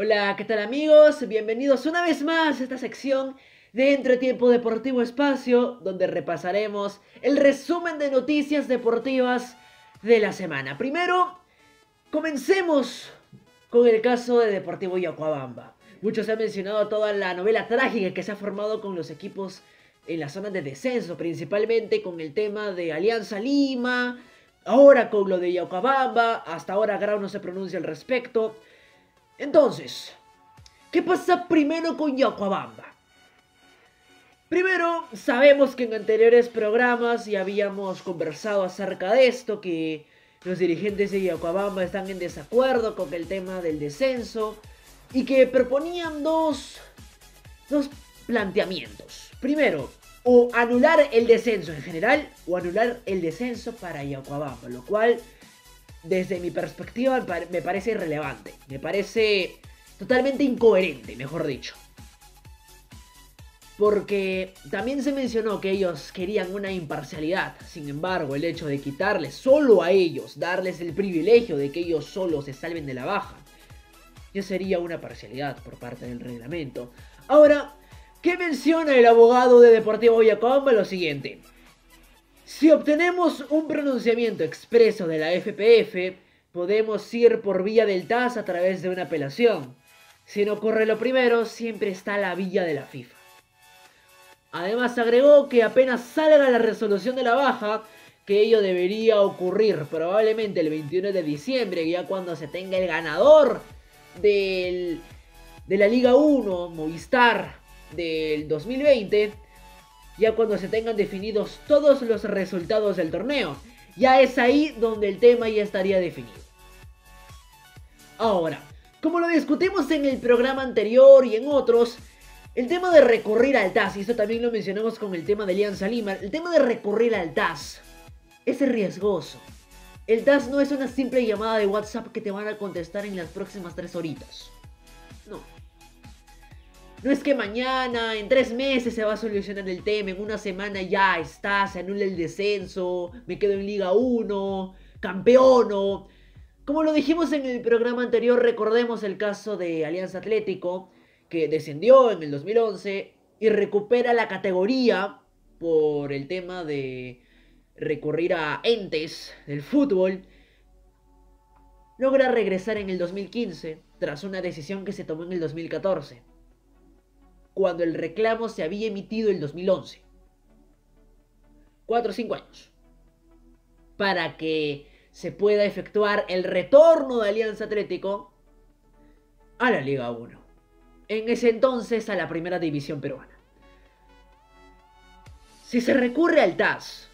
Hola, ¿qué tal amigos? Bienvenidos una vez más a esta sección de Entretiempo Deportivo Espacio, donde repasaremos el resumen de noticias deportivas de la semana. Primero, comencemos con el caso de Deportivo Yacuabamba. Muchos han mencionado toda la novela trágica que se ha formado con los equipos en la zona de descenso, principalmente con el tema de Alianza Lima, ahora con lo de Yacuabamba, hasta ahora Grau no se pronuncia al respecto. Entonces, ¿qué pasa primero con Yacuabamba? Primero, sabemos que en anteriores programas ya habíamos conversado acerca de esto, que los dirigentes de Yacuabamba están en desacuerdo con el tema del descenso y que proponían dos, dos planteamientos. Primero, o anular el descenso en general o anular el descenso para Yacuabamba, lo cual desde mi perspectiva me parece irrelevante, me parece totalmente incoherente, mejor dicho. Porque también se mencionó que ellos querían una imparcialidad. Sin embargo, el hecho de quitarles solo a ellos, darles el privilegio de que ellos solo se salven de la baja, ya sería una parcialidad por parte del reglamento. Ahora, ¿qué menciona el abogado de Deportivo Yacomba? Lo siguiente. Si obtenemos un pronunciamiento expreso de la FPF, podemos ir por vía del TAS a través de una apelación. Si no ocurre lo primero, siempre está la vía de la FIFA. Además agregó que apenas salga la resolución de la baja, que ello debería ocurrir probablemente el 21 de diciembre, ya cuando se tenga el ganador del, de la Liga 1, Movistar, del 2020, ya cuando se tengan definidos todos los resultados del torneo. Ya es ahí donde el tema ya estaría definido. Ahora, como lo discutimos en el programa anterior y en otros, el tema de recurrir al TAS, y esto también lo mencionamos con el tema de Alianza Lima, el tema de recurrir al TAS es riesgoso. El TAS no es una simple llamada de WhatsApp que te van a contestar en las próximas tres horitas. No. No es que mañana, en tres meses se va a solucionar el tema, en una semana ya está, se anula el descenso, me quedo en Liga 1, campeono. Como lo dijimos en el programa anterior, recordemos el caso de Alianza Atlético, que descendió en el 2011 y recupera la categoría por el tema de recurrir a entes del fútbol. Logra regresar en el 2015 tras una decisión que se tomó en el 2014 cuando el reclamo se había emitido en 2011. Cuatro o cinco años. Para que se pueda efectuar el retorno de Alianza Atlético a la Liga 1. En ese entonces a la primera división peruana. Si se recurre al TAS,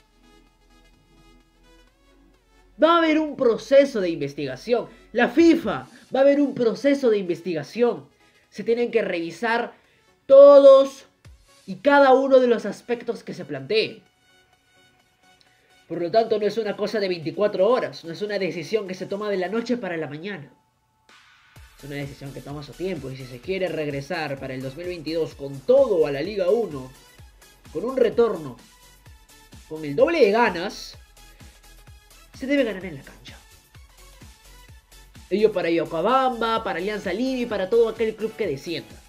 va a haber un proceso de investigación. La FIFA va a haber un proceso de investigación. Se tienen que revisar todos y cada uno de los aspectos que se planteen. Por lo tanto, no es una cosa de 24 horas, no es una decisión que se toma de la noche para la mañana. Es una decisión que toma su tiempo y si se quiere regresar para el 2022 con todo a la Liga 1, con un retorno, con el doble de ganas, se debe ganar en la cancha. Ello para Yokohama, para Alianza Lima y para todo aquel club que descienda.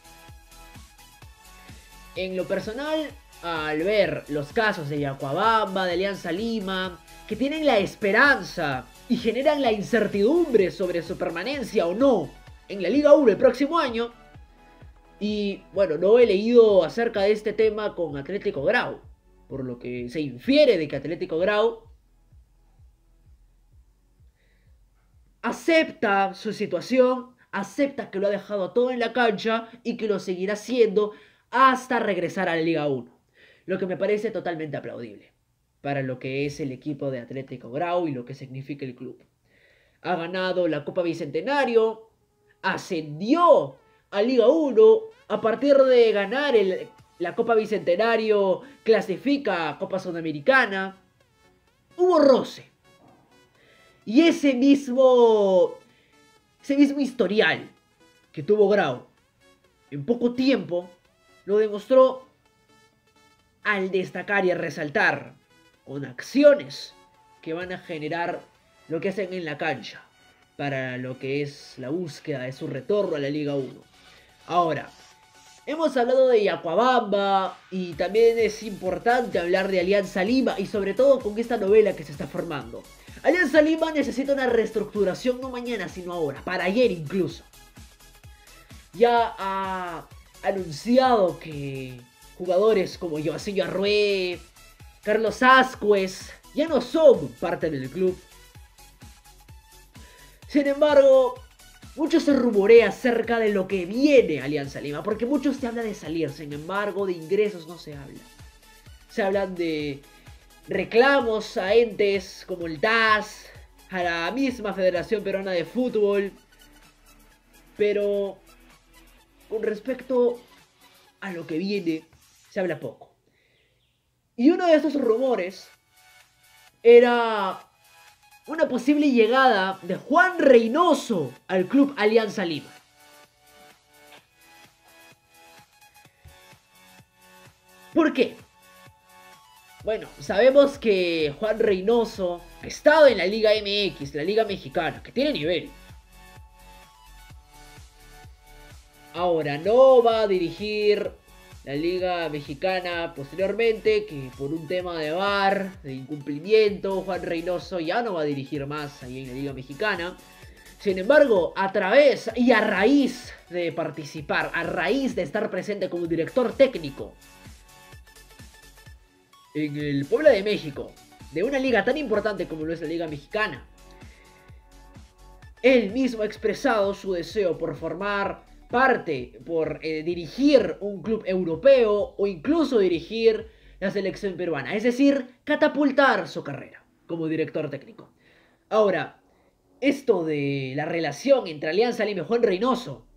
En lo personal, al ver los casos de Yacuabamba, de Alianza Lima, que tienen la esperanza y generan la incertidumbre sobre su permanencia o no en la Liga 1 el próximo año, y bueno, no he leído acerca de este tema con Atlético Grau, por lo que se infiere de que Atlético Grau acepta su situación, acepta que lo ha dejado todo en la cancha y que lo seguirá haciendo hasta regresar a la Liga 1. Lo que me parece totalmente aplaudible para lo que es el equipo de Atlético Grau y lo que significa el club. Ha ganado la Copa Bicentenario, ascendió a Liga 1, a partir de ganar la Copa Bicentenario, clasifica a Copa Sudamericana. Hubo roce. Y ese mismo, ese mismo historial que tuvo Grau en poco tiempo lo demostró al destacar y resaltar con acciones que van a generar lo que hacen en la cancha. para lo que es la búsqueda de su retorno a la Liga 1. Ahora, hemos hablado de Yacuabamba y también es importante hablar de Alianza Lima y sobre todo con esta novela que se está formando. Alianza Lima necesita una reestructuración no mañana, sino ahora, para ayer incluso. Ya ha anunciado que jugadores como Joaquín Arrué, Carlos Ascuez, ya no son parte del club. Sin embargo, mucho se rumorea acerca de lo que viene Alianza Lima, porque mucho se habla de salir, sin embargo, de ingresos no se habla. Se hablan de reclamos a entes como el TAS, a la misma Federación Peruana de Fútbol, pero con respecto a lo que viene, se habla poco. Y uno de esos rumores era una posible llegada de Juan Reynoso al club Alianza Lima. ¿Por qué? Bueno, sabemos que Juan Reynoso ha estado en la Liga MX, la Liga Mexicana, que tiene nivel. Ahora, no va a dirigir la Liga Mexicana posteriormente, que por un tema de VAR, de incumplimiento, Juan Reynoso ya no va a dirigir más ahí en la Liga Mexicana. Sin embargo, a través y a raíz de participar, a raíz de estar presente como director técnico en el Puebla de México, de una liga tan importante como lo es la Liga Mexicana, él mismo ha expresado su deseo por formar parte por eh, dirigir un club europeo o incluso dirigir la selección peruana. Es decir, catapultar su carrera como director técnico. Ahora, esto de la relación entre Alianza Lima y Juan Reynoso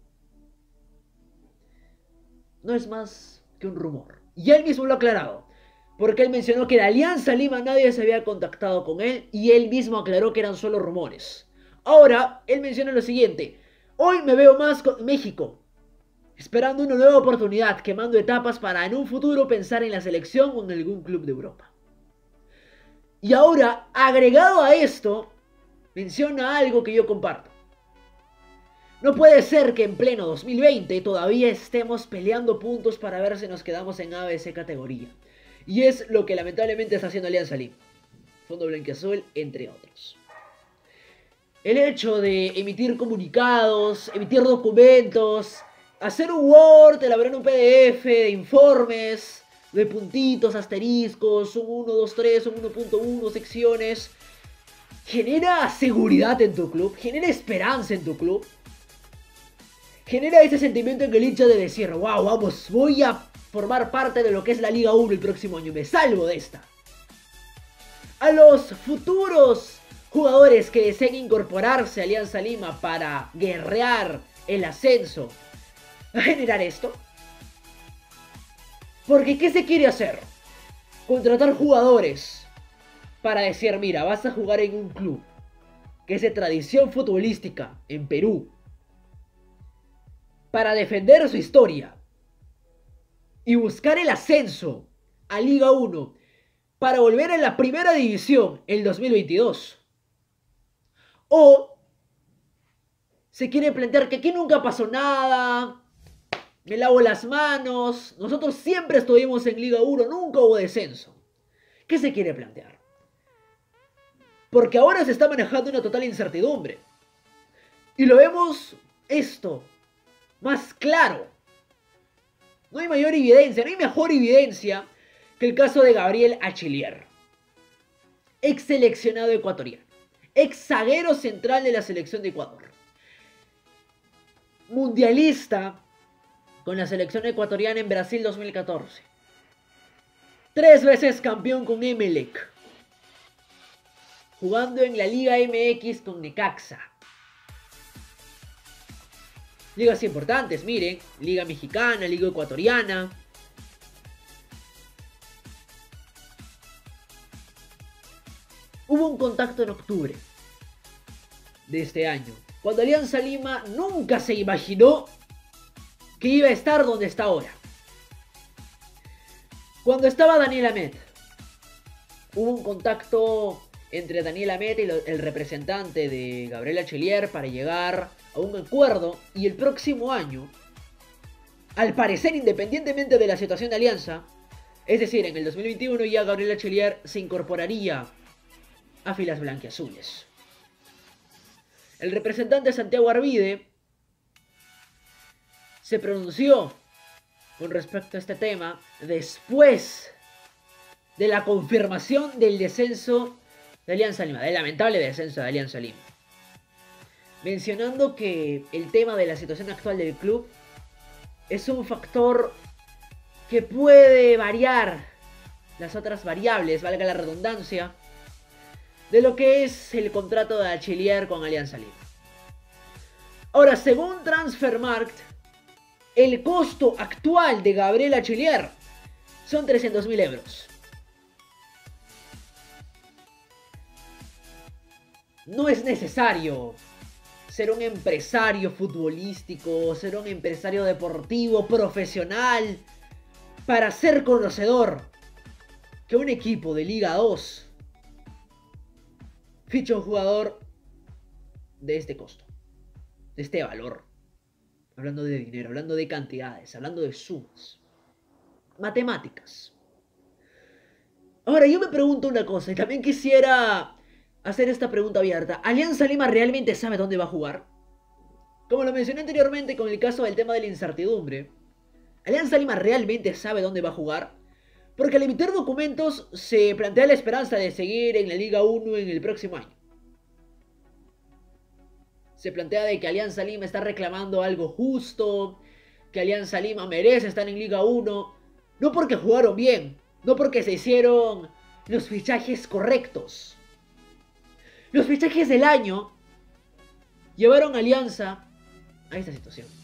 no es más que un rumor. Y él mismo lo ha aclarado. Porque él mencionó que de Alianza Lima nadie se había contactado con él y él mismo aclaró que eran solo rumores. Ahora, él menciona lo siguiente. Hoy me veo más con México, esperando una nueva oportunidad, quemando etapas para en un futuro pensar en la selección o en algún club de Europa. Y ahora, agregado a esto, menciona algo que yo comparto. No puede ser que en pleno 2020 todavía estemos peleando puntos para ver si nos quedamos en ABC categoría. Y es lo que lamentablemente está haciendo Alianza Lima. Fondo Blanquiazul, entre otros el hecho de emitir comunicados, emitir documentos, hacer un Word, elaborar un PDF de informes, de puntitos, asteriscos, un 1, 2, 3, un 1.1, secciones, genera seguridad en tu club, genera esperanza en tu club, genera ese sentimiento en el hincha de decir, wow, vamos, voy a formar parte de lo que es la Liga 1 el próximo año, me salvo de esta. A los futuros Jugadores que deseen incorporarse a Alianza Lima para guerrear el ascenso. ¿A generar esto? Porque ¿qué se quiere hacer? Contratar jugadores para decir, mira, vas a jugar en un club que es de tradición futbolística en Perú. Para defender su historia y buscar el ascenso a Liga 1 para volver a la primera división el 2022. O se quiere plantear que aquí nunca pasó nada, me lavo las manos, nosotros siempre estuvimos en Liga 1, nunca hubo descenso. ¿Qué se quiere plantear? Porque ahora se está manejando una total incertidumbre. Y lo vemos esto más claro. No hay mayor evidencia, no hay mejor evidencia que el caso de Gabriel Achillier, ex seleccionado ecuatoriano ex zaguero central de la selección de Ecuador. Mundialista con la selección ecuatoriana en Brasil 2014. Tres veces campeón con Emelec. Jugando en la Liga MX con Necaxa. Ligas importantes, miren. Liga Mexicana, Liga Ecuatoriana. Hubo un contacto en octubre de este año. Cuando Alianza Lima nunca se imaginó que iba a estar donde está ahora. Cuando estaba Daniel Amet, hubo un contacto entre Daniel Amet y el representante de Gabriela Chelier para llegar a un acuerdo y el próximo año, al parecer independientemente de la situación de alianza, es decir, en el 2021 ya Gabriela Chelier se incorporaría a filas blanquiazules. El representante Santiago Arvide se pronunció con respecto a este tema después de la confirmación del descenso de Alianza Lima, del lamentable descenso de Alianza Lima. Mencionando que el tema de la situación actual del club es un factor que puede variar las otras variables, valga la redundancia, de lo que es el contrato de Achillier con Alianza Lima. Ahora, según Transfermarkt, el costo actual de Gabriel Achillier son 300.000 euros. No es necesario ser un empresario futbolístico, ser un empresario deportivo, profesional, para ser conocedor que un equipo de Liga 2 ficha un jugador de este costo, de este valor. Hablando de dinero, hablando de cantidades, hablando de sumas. Matemáticas. Ahora, yo me pregunto una cosa y también quisiera hacer esta pregunta abierta. ¿Alianza Lima realmente sabe dónde va a jugar? Como lo mencioné anteriormente con el caso del tema de la incertidumbre, ¿Alianza Lima realmente sabe dónde va a jugar? Porque al emitir documentos se plantea la esperanza de seguir en la Liga 1 en el próximo año. Se plantea de que Alianza Lima está reclamando algo justo, que Alianza Lima merece estar en Liga 1, no porque jugaron bien, no porque se hicieron los fichajes correctos, los fichajes del año llevaron Alianza a esta situación.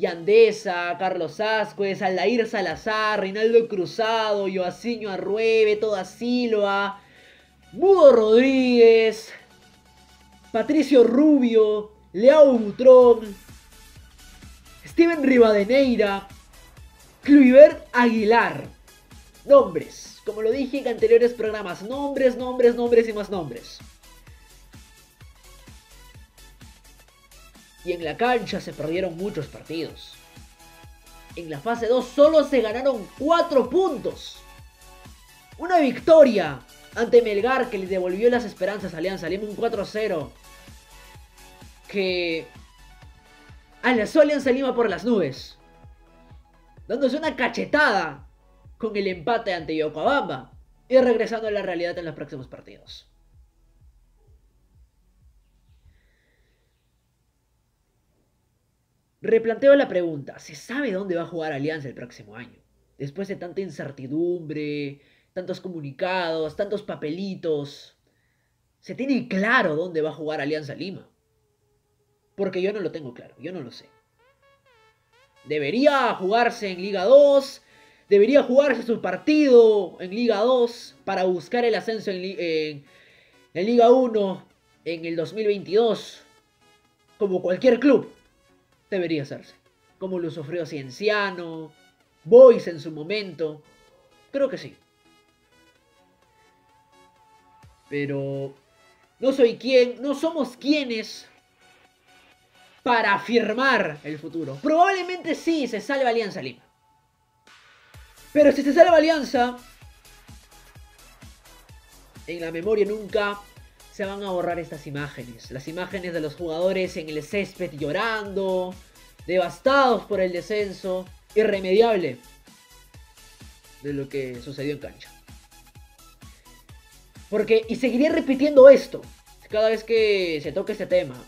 Yandesa, Carlos Ascuez, Aldair Salazar, Reinaldo Cruzado, Joaciño Arruebe, Toda Silva, Mudo Rodríguez, Patricio Rubio, Leao Butrón, Steven Rivadeneira, Cluivert Aguilar. Nombres como lo dije en anteriores programas, nombres, nombres, nombres y más nombres. Y en la cancha se perdieron muchos partidos. En la fase 2 solo se ganaron 4 puntos. Una victoria ante Melgar que le devolvió las esperanzas a Alianza Lima un 4-0. Que alzó Alianza Lima por las nubes. Dándose una cachetada con el empate ante Yokohama y regresando a la realidad en los próximos partidos. Replanteo la pregunta, ¿se sabe dónde va a jugar Alianza el próximo año? Después de tanta incertidumbre, tantos comunicados, tantos papelitos, ¿se tiene claro dónde va a jugar Alianza Lima? Porque yo no lo tengo claro, yo no lo sé. Debería jugarse en Liga 2, debería jugarse su partido en Liga 2 para buscar el ascenso en, Liga 1 en el 2022. Como cualquier club debería hacerse. Como lo sufrió Cienciano, Boys en su momento. Creo que sí. Pero no soy quien, no somos quienes para afirmar el futuro. Probablemente sí se salve Alianza Lima. Pero si se sale Alianza, en la memoria nunca se van a borrar estas imágenes. Las imágenes de los jugadores en el césped llorando, devastados por el descenso, irremediable de lo que sucedió en cancha. Porque, y seguiré repitiendo esto, cada vez que se toque este tema,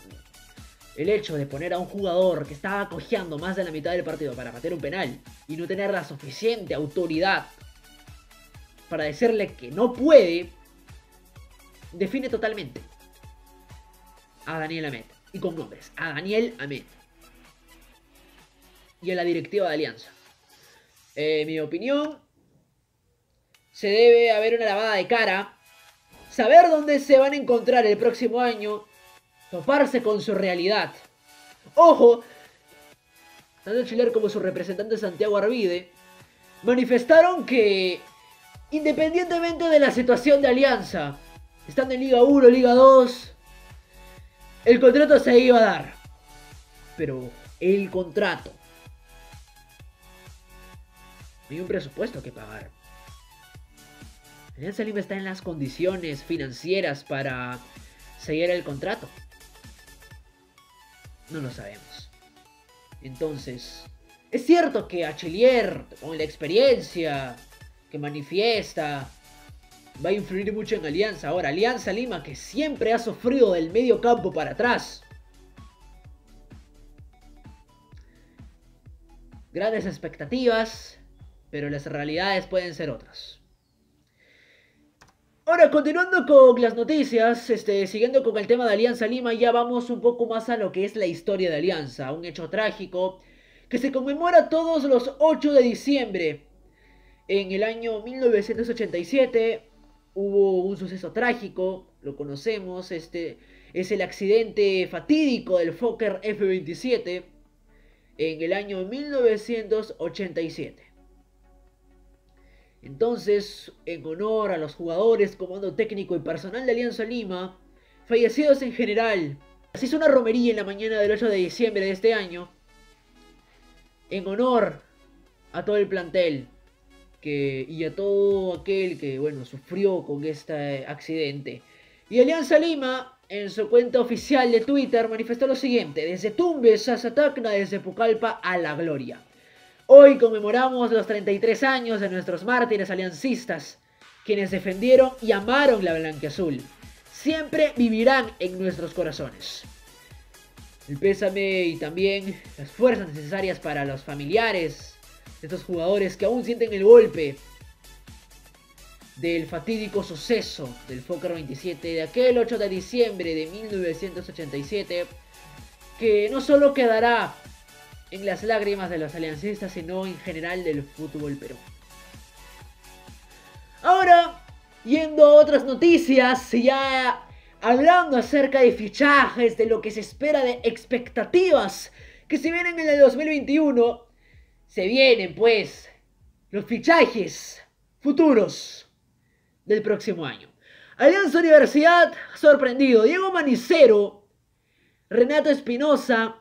el hecho de poner a un jugador que estaba cojeando más de la mitad del partido para bater un penal y no tener la suficiente autoridad para decirle que no puede, define totalmente a Daniel Amet. Y con nombres, a Daniel Amet. Y a la directiva de Alianza. En mi opinión, se debe haber una lavada de cara, saber dónde se van a encontrar el próximo año toparse con su realidad. Ojo, tanto Chiller como su representante Santiago Arvide manifestaron que independientemente de la situación de Alianza, estando en Liga 1, Liga 2, el contrato se iba a dar. Pero el contrato. Hay un presupuesto que pagar. Alianza Lima está en las condiciones financieras para seguir el contrato. No lo sabemos. Entonces, es cierto que Achelier, con la experiencia que manifiesta, va a influir mucho en Alianza. Ahora, Alianza Lima, que siempre ha sufrido del medio campo para atrás. Grandes expectativas, pero las realidades pueden ser otras. Ahora, continuando con las noticias, este, siguiendo con el tema de Alianza Lima, ya vamos un poco más a lo que es la historia de Alianza, un hecho trágico que se conmemora todos los 8 de diciembre. En el año 1987 hubo un suceso trágico, lo conocemos, este es el accidente fatídico del Fokker F-27 en el año 1987. Entonces, en honor a los jugadores, comando técnico y personal de Alianza Lima, fallecidos en general, se hizo una romería en la mañana del 8 de diciembre de este año, en honor a todo el plantel y a todo aquel que, bueno, sufrió con este accidente. Y Alianza Lima, en su cuenta oficial de Twitter, manifestó lo siguiente, desde Tumbes a Satacna, desde Pucallpa a la gloria. Hoy conmemoramos los 33 años de nuestros mártires aliancistas, quienes defendieron y amaron la blanqueazul. Siempre vivirán en nuestros corazones. El pésame y también las fuerzas necesarias para los familiares estos jugadores que aún sienten el golpe del fatídico suceso del Fokker 27 de aquel 8 de diciembre de 1987, que no solo quedará en las lágrimas de los aliancistas, sino en general del fútbol Perú. Ahora, yendo a otras noticias, ya hablando acerca de fichajes, de lo que se espera de expectativas que se vienen en el 2021, se vienen pues los fichajes futuros del próximo año. Alianza Universidad sorprendido. Diego Manicero, Renato Espinosa,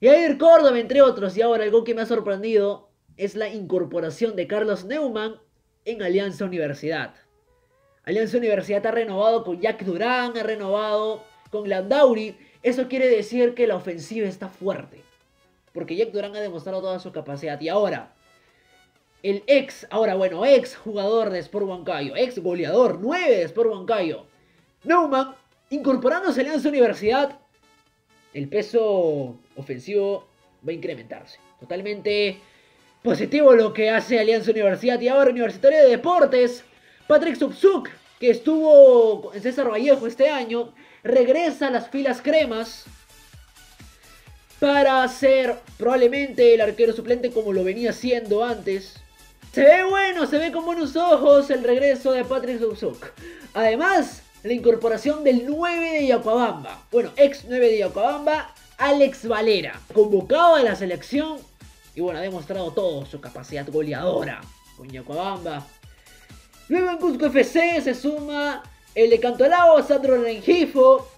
y Jair Córdoba, entre otros. Y ahora algo que me ha sorprendido es la incorporación de Carlos Neumann en Alianza Universidad. Alianza Universidad ha renovado con Jack Durán, ha renovado con Landauri. Eso quiere decir que la ofensiva está fuerte. Porque Jack Durán ha demostrado toda su capacidad. Y ahora, el ex, ahora bueno, ex jugador de Sport Huancayo, ex goleador 9 de Sport Huancayo, Neumann, incorporándose a Alianza Universidad, el peso ofensivo va a incrementarse. Totalmente positivo lo que hace Alianza Universidad y ahora Universitario de Deportes. Patrick Subzuk, que estuvo en César Vallejo este año, regresa a las filas cremas para ser probablemente el arquero suplente como lo venía siendo antes. Se ve bueno, se ve con buenos ojos el regreso de Patrick Subzuk. Además, la incorporación del 9 de Yacuabamba. Bueno, ex 9 de Yacuabamba, Alex Valera, convocado a la selección y bueno, ha demostrado todo su capacidad goleadora con Yacuabamba. Luego en Cusco FC se suma el de Cantolao, Sandro Rengifo,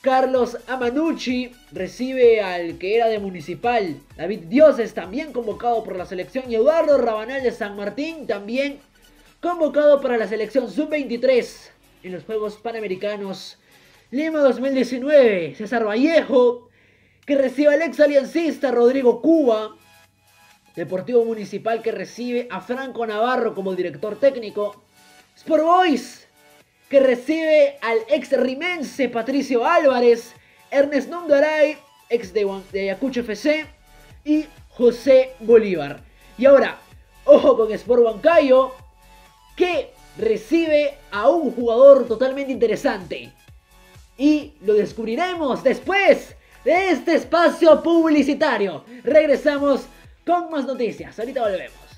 Carlos Amanucci recibe al que era de Municipal, David Dioses, también convocado por la selección, y Eduardo Rabanal de San Martín, también convocado para la selección Sub-23 en los Juegos Panamericanos Lima 2019. César Vallejo, que recibe al ex aliancista Rodrigo Cuba. Deportivo Municipal que recibe a Franco Navarro como director técnico. Sport Boys, que recibe al ex rimense Patricio Álvarez. Ernest Nungaray, ex de, Ayacucho FC. Y José Bolívar. Y ahora, ojo con Sport Huancayo, que recibe a un jugador totalmente interesante. Y lo descubriremos después de este espacio publicitario. Regresamos con más noticias. Ahorita volvemos.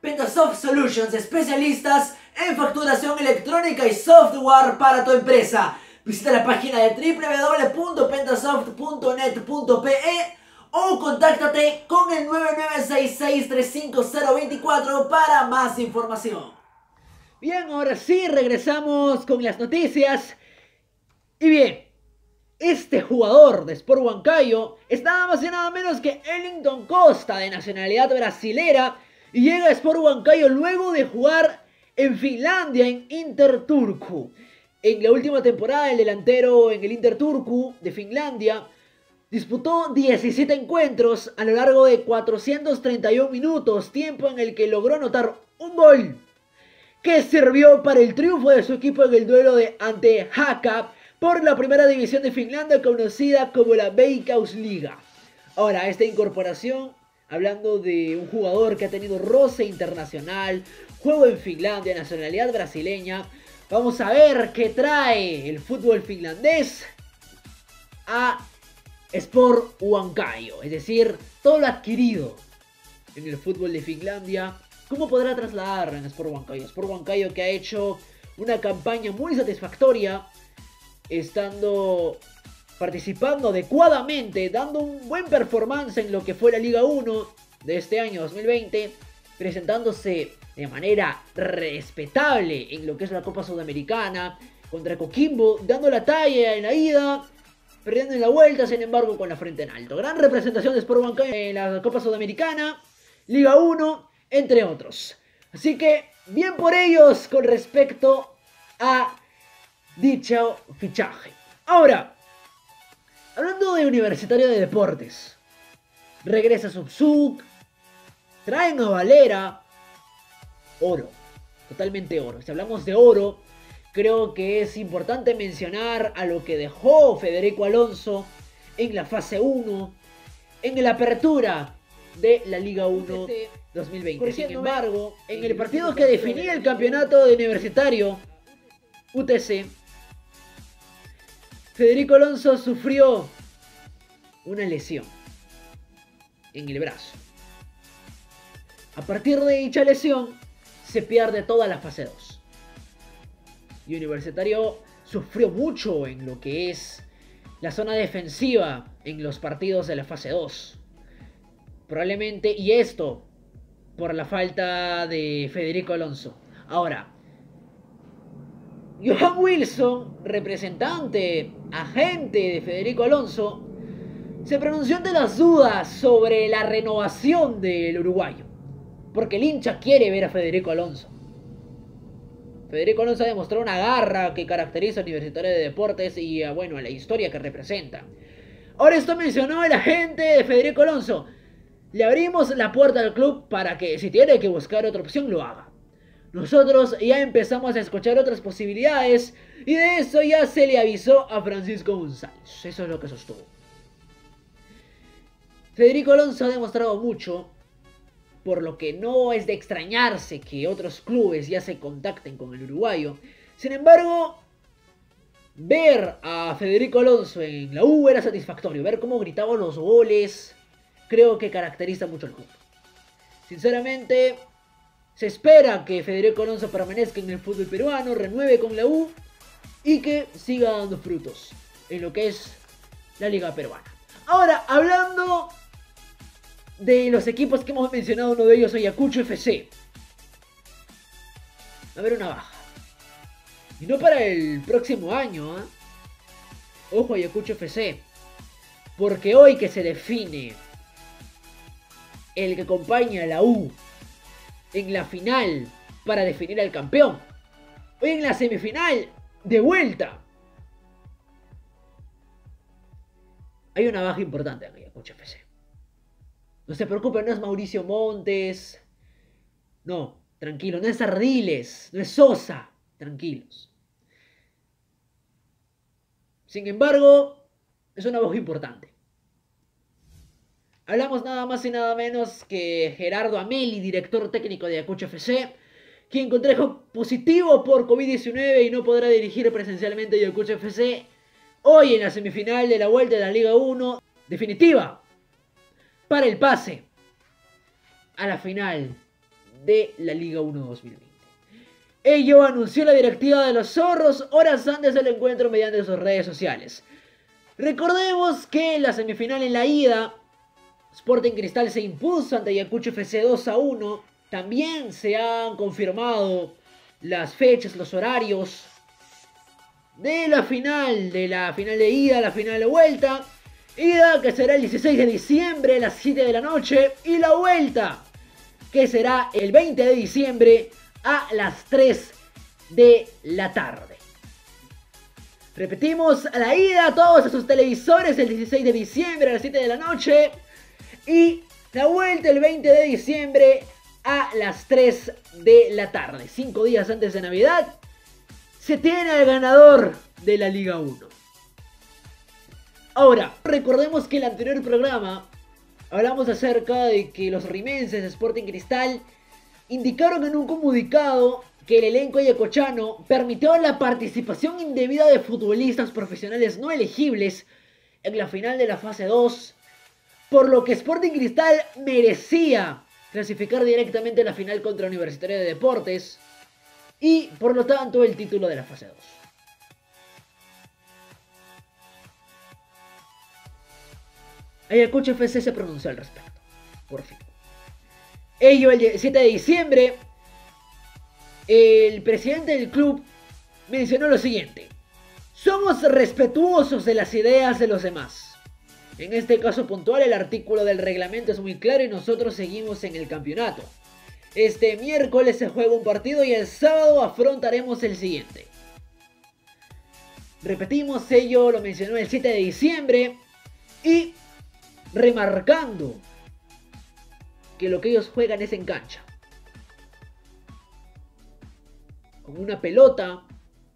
Pentasoft Solutions, especialistas en facturación electrónica y software para tu empresa. Visita la página de www.pentasoft.net.pe o contáctate con el 9966 para más información. Bien, ahora sí regresamos con las noticias. Y bien, este jugador de Sport Huancayo es nada más y nada menos que Ellington Costa, de nacionalidad brasilera, y llega a Sport Huancayo luego de jugar en Finlandia, en Inter Turku. En la última temporada, el delantero en el Inter Turku de Finlandia disputó 17 encuentros a lo largo de 431 minutos, tiempo en el que logró anotar un gol que sirvió para el triunfo de su equipo en el duelo de ante Haka por la primera división de Finlandia conocida como la Liga. Ahora, esta incorporación, hablando de un jugador que ha tenido roce internacional, juego en Finlandia, nacionalidad brasileña, vamos a ver qué trae el fútbol finlandés a Sport Huancayo, es decir, todo lo adquirido en el fútbol de Finlandia ¿Cómo podrá trasladar en Sport Huancayo? Sport Huancayo que ha hecho una campaña muy satisfactoria, estando participando adecuadamente, dando un buen performance en lo que fue la Liga 1 de este año 2020, presentándose de manera respetable en lo que es la Copa Sudamericana contra Coquimbo, dando la talla en la ida, perdiendo en la vuelta, sin embargo, con la frente en alto. Gran representación de Sport Huancayo en la Copa Sudamericana, Liga 1 entre otros. Así que, bien por ellos con respecto a dicho fichaje. Ahora, hablando de Universitario de Deportes, regresa Subsuk, traen a Valera, oro, totalmente oro. Si hablamos de oro, creo que es importante mencionar a lo que dejó Federico Alonso en la fase 1, en la apertura de la Liga 1 2020. Sin embargo, en el partido que definía el campeonato de universitario, UTC, Federico Alonso sufrió una lesión en el brazo. A partir de dicha lesión, se pierde toda la fase 2. Y Universitario sufrió mucho en lo que es la zona defensiva en los partidos de la fase 2. Probablemente, y esto por la falta de Federico Alonso. Ahora, Johan Wilson, representante, agente de Federico Alonso, se pronunció ante las dudas sobre la renovación del uruguayo. Porque el hincha quiere ver a Federico Alonso. Federico Alonso ha demostrado una garra que caracteriza a Universitario de Deportes y a, bueno, a la historia que representa. Ahora esto mencionó el agente de Federico Alonso le abrimos la puerta al club para que si tiene que buscar otra opción lo haga. Nosotros ya empezamos a escuchar otras posibilidades y de eso ya se le avisó a Francisco González. Eso es lo que sostuvo. Federico Alonso ha demostrado mucho, por lo que no es de extrañarse que otros clubes ya se contacten con el uruguayo. Sin embargo, ver a Federico Alonso en la U era satisfactorio, ver cómo gritaba los goles, creo que caracteriza mucho al club. Sinceramente, se espera que Federico Alonso permanezca en el fútbol peruano, renueve con la U y que siga dando frutos en lo que es la liga peruana. Ahora, hablando de los equipos que hemos mencionado, uno de ellos Ayacucho FC. Va a haber una baja. Y no para el próximo año, ¿eh? Ojo Ayacucho FC. Porque hoy que se define el que acompaña a la U en la final para definir al campeón. Hoy en la semifinal, de vuelta. Hay una baja importante en Ayacucho FC. No se preocupen, no es Mauricio Montes. No, tranquilo, no es Ardiles, no es Sosa. Tranquilos. Sin embargo, es una baja importante. Hablamos nada más y nada menos que Gerardo Ameli, director técnico de Ayacucho FC, quien contrajo positivo por COVID-19 y no podrá dirigir presencialmente Ayacucho FC hoy en la semifinal de la vuelta de la Liga 1 definitiva el pase a la final de la Liga 1 2020. Ello anunció la directiva de los zorros horas antes del encuentro mediante sus redes sociales. Recordemos que en la semifinal en la ida Sporting Cristal se impuso ante Ayacucho FC 2 a 1. También se han confirmado las fechas, los horarios de la final, de la final de ida, la final de vuelta. Ida que será el 16 de diciembre a las 7 de la noche y la vuelta que será el 20 de diciembre a las 3 de la tarde. Repetimos, a la ida a todos esos televisores el 16 de diciembre a las 7 de la noche y la vuelta el 20 de diciembre a las 3 de la tarde. Cinco días antes de Navidad se tiene al ganador de la Liga 1. Ahora, recordemos que el anterior programa hablamos acerca de que los rimenses de Sporting Cristal indicaron en un comunicado que el elenco ayacochano permitió la participación indebida de futbolistas profesionales no elegibles en la final de la fase 2, por lo que Sporting Cristal merecía clasificar directamente a la final contra Universitario de Deportes y por lo tanto el título de la fase 2. Ayacucho FC se pronunció al respecto, por fin. Ello el 7 de diciembre el presidente del club mencionó lo siguiente. Somos respetuosos de las ideas de los demás. En este caso puntual el artículo del reglamento es muy claro y nosotros seguimos en el campeonato. Este miércoles se juega un partido y el sábado afrontaremos el siguiente. Repetimos, ello lo mencionó el 7 de diciembre y remarcando que lo que ellos juegan es en cancha. con una pelota,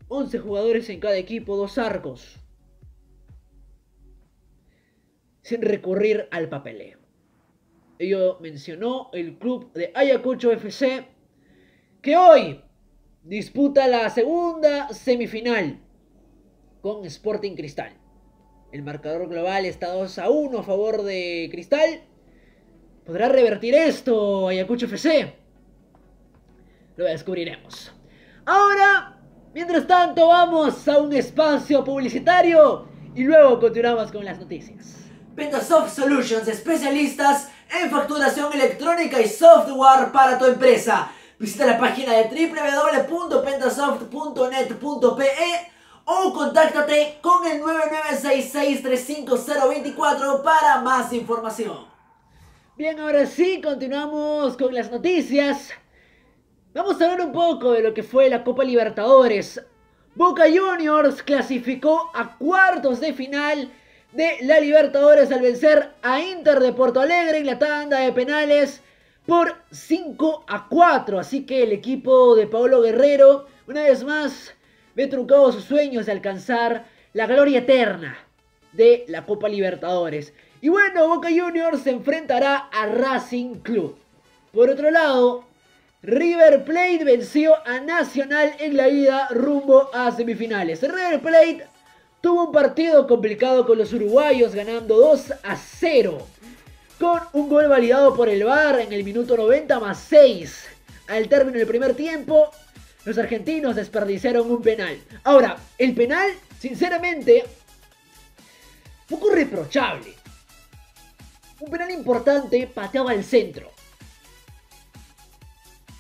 11 jugadores en cada equipo, dos arcos, sin recurrir al papeleo. Ello mencionó el club de Ayacucho FC, que hoy disputa la segunda semifinal con Sporting Cristal. El marcador global está 2 a 1 a favor de Cristal. ¿Podrá revertir esto Ayacucho FC? Lo descubriremos. Ahora, mientras tanto, vamos a un espacio publicitario y luego continuamos con las noticias. Pentasoft Solutions, especialistas en facturación electrónica y software para tu empresa. Visita la página de www.pentasoft.net.pe o contáctate con el 99663524 para más información. Bien, ahora sí, continuamos con las noticias. Vamos a hablar un poco de lo que fue la Copa Libertadores. Boca Juniors clasificó a cuartos de final de la Libertadores al vencer a Inter de Porto Alegre en la tanda de penales por 5 a 4. Así que el equipo de Paolo Guerrero, una vez más, ve truncado sus sueños de alcanzar la gloria eterna de la Copa Libertadores. Y bueno, Boca Juniors se enfrentará a Racing Club. Por otro lado, River Plate venció a Nacional en la ida rumbo a semifinales. River Plate tuvo un partido complicado con los uruguayos ganando 2 a 0. Con un gol validado por el VAR en el minuto 90 más 6. Al término del primer tiempo, los argentinos desperdiciaron un penal. Ahora, el penal, sinceramente, poco reprochable. Un penal importante pateaba al centro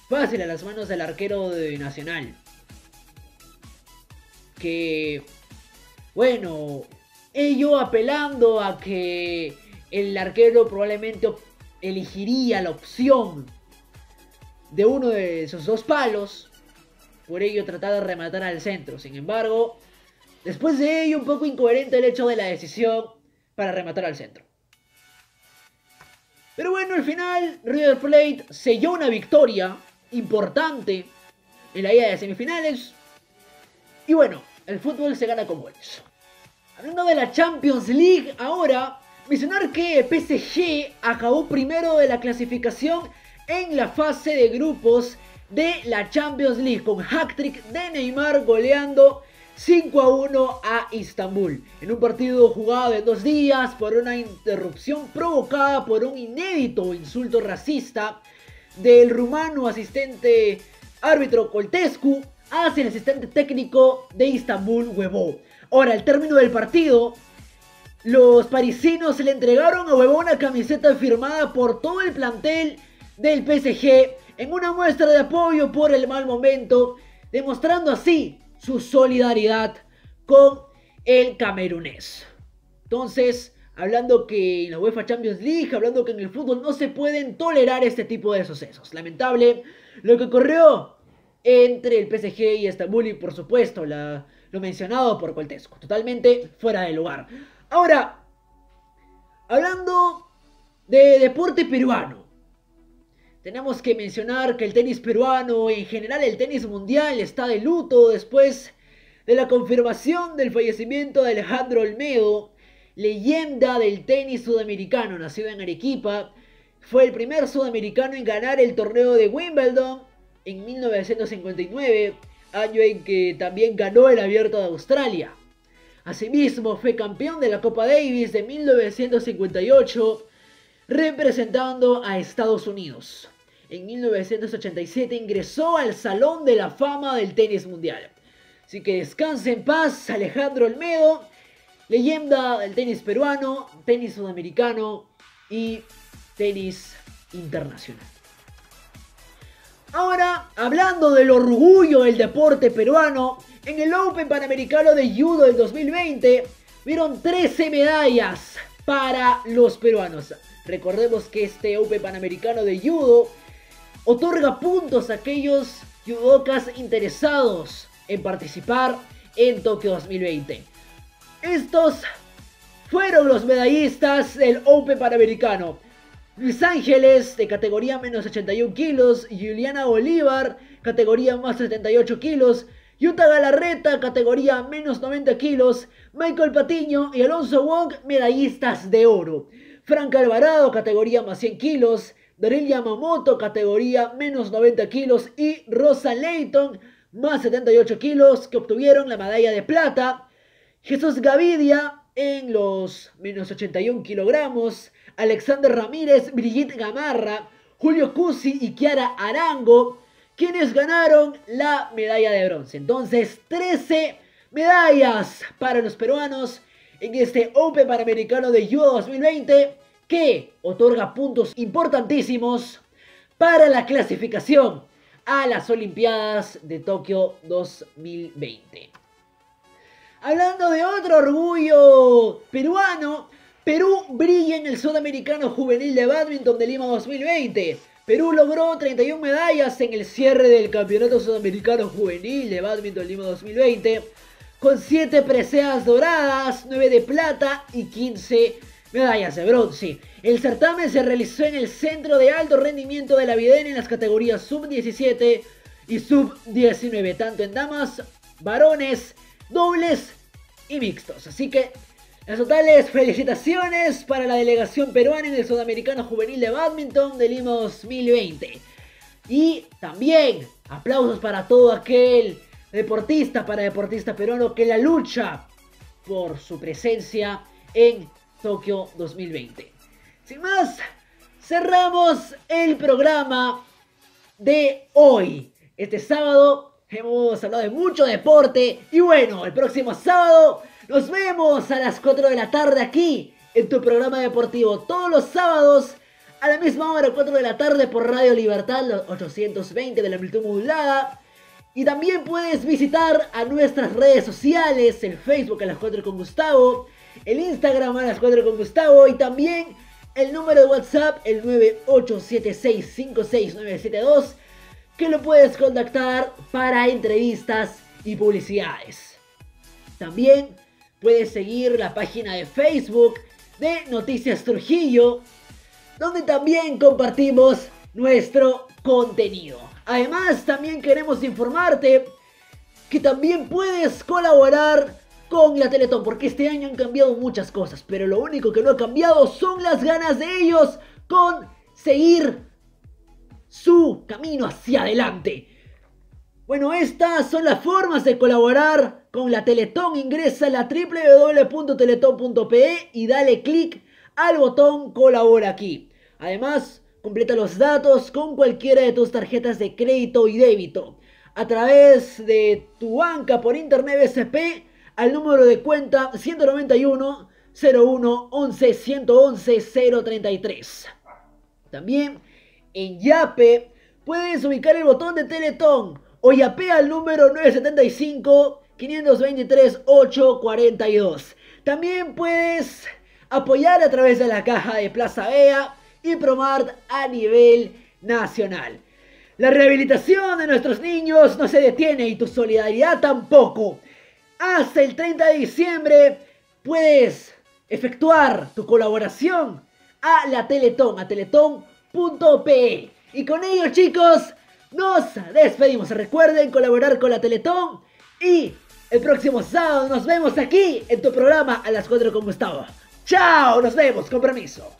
fácil a las manos del arquero de Nacional. Que, bueno, ello apelando a que el arquero probablemente elegiría la opción de uno de esos dos palos. Por ello tratar de rematar al centro. Sin embargo, después de ello un poco incoherente el hecho de la decisión para rematar al centro. Pero bueno, al final River Plate selló una victoria importante en la ida de semifinales. Y bueno, el fútbol se gana con goles. Hablando de la Champions League, ahora mencionar que PSG acabó primero de la clasificación en la fase de grupos de la Champions League con hat-trick de Neymar goleando 5 a 1 a Istambul. En un partido jugado en dos días por una interrupción provocada por un inédito insulto racista del rumano asistente árbitro Coltescu hacia el asistente técnico de Istanbul, Huevo. Ahora, al término del partido, los parisinos le entregaron a Huevo una camiseta firmada por todo el plantel del PSG en una muestra de apoyo por el mal momento demostrando así su solidaridad con el camerunés. Entonces, hablando que en la UEFA Champions League, hablando que en el fútbol no se pueden tolerar este tipo de sucesos. Lamentable lo que ocurrió entre el PSG y Estambul y por supuesto lo mencionado por Coltesco. Totalmente fuera de lugar. Ahora, hablando de deporte peruano. Tenemos que mencionar que el tenis peruano, en general el tenis mundial, está de luto después de la confirmación del fallecimiento de Alejandro Olmedo, leyenda del tenis sudamericano, nacido en Arequipa. Fue el primer sudamericano en ganar el torneo de Wimbledon en 1959, año en que también ganó el Abierto de Australia. Asimismo, fue campeón de la Copa Davis de 1958, representando a Estados Unidos. En 1987 ingresó al Salón de la Fama del Tenis Mundial. Así que descanse en paz Alejandro Olmedo, leyenda del tenis peruano, tenis sudamericano y tenis internacional. Ahora, hablando del orgullo del deporte peruano, en el Open Panamericano de Judo del 2020, vieron 13 medallas para los peruanos. Recordemos que este Open Panamericano de Judo otorga puntos a aquellos judocas interesados en participar en Tokio 2020. Estos fueron los medallistas del Open Panamericano. Luis Ángeles, de categoría menos 81 kilos. Juliana Bolívar, categoría más 78 kilos. Yuta Galarreta, categoría menos 90 kilos. Michael Patiño y Alonso Wong, medallistas de oro. Frank Alvarado, categoría más 100 kilos. Daryl Yamamoto, categoría menos 90 kilos. Y Rosa Leighton, más 78 kilos, que obtuvieron la medalla de plata. Jesús Gavidia, en los menos 81 kilogramos. Alexander Ramírez, Brigitte Gamarra, Julio Cusi y Kiara Arango, quienes ganaron la medalla de bronce. Entonces, 13 medallas para los peruanos en este Open Panamericano de Judo 2020 que otorga puntos importantísimos para la clasificación a las Olimpiadas de Tokio 2020. Hablando de otro orgullo peruano, Perú brilla en el Sudamericano Juvenil de Badminton de Lima 2020. Perú logró 31 medallas en el cierre del Campeonato Sudamericano Juvenil de Badminton Lima 2020, con 7 preseas doradas, 9 de plata y 15 medallas de bronce. El certamen se realizó en el Centro de Alto Rendimiento de la Videna en las categorías sub-17 y sub-19, tanto en damas, varones, dobles y mixtos. Así que las totales felicitaciones para la delegación peruana en el Sudamericano Juvenil de Badminton de Lima 2020. Y también aplausos para todo aquel deportista, para deportista peruano que la lucha por su presencia en Tokio 2020. Sin más, cerramos el programa de hoy. Este sábado hemos hablado de mucho deporte y bueno, el próximo sábado nos vemos a las 4 de la tarde aquí en tu programa deportivo todos los sábados a la misma hora, 4 de la tarde por Radio Libertad 820 de la amplitud modulada. Y también puedes visitar a nuestras redes sociales, el Facebook a las 4 con Gustavo, el Instagram a las 4 con Gustavo y también el número de WhatsApp, el 987656972, que lo puedes contactar para entrevistas y publicidades. También Puedes seguir la página de Facebook de Noticias Trujillo, donde también compartimos nuestro contenido. Además, también queremos informarte que también puedes colaborar con la Teletón, porque este año han cambiado muchas cosas, pero lo único que no ha cambiado son las ganas de ellos con seguir su camino hacia adelante. Bueno, estas son las formas de colaborar con la Teletón. Ingresa a la www.teletón.pe y dale clic al botón colabora aquí. Además, completa los datos con cualquiera de tus tarjetas de crédito y débito. A través de tu banca por internet BCP al número de cuenta 191 01 11 111 033. También en Yape puedes ubicar el botón de Teletón o yapea al número 975-523-842. También puedes apoyar a través de la caja de Plaza Vea y Promart a nivel nacional. La rehabilitación de nuestros niños no se detiene y tu solidaridad tampoco. Hasta el 30 de diciembre puedes efectuar tu colaboración a la Teletón, a teletón.pe. Y con ello, chicos, nos despedimos. Recuerden colaborar con la Teletón y el próximo sábado nos vemos aquí en tu programa a las 4 con Gustavo. Chao, nos vemos, compromiso.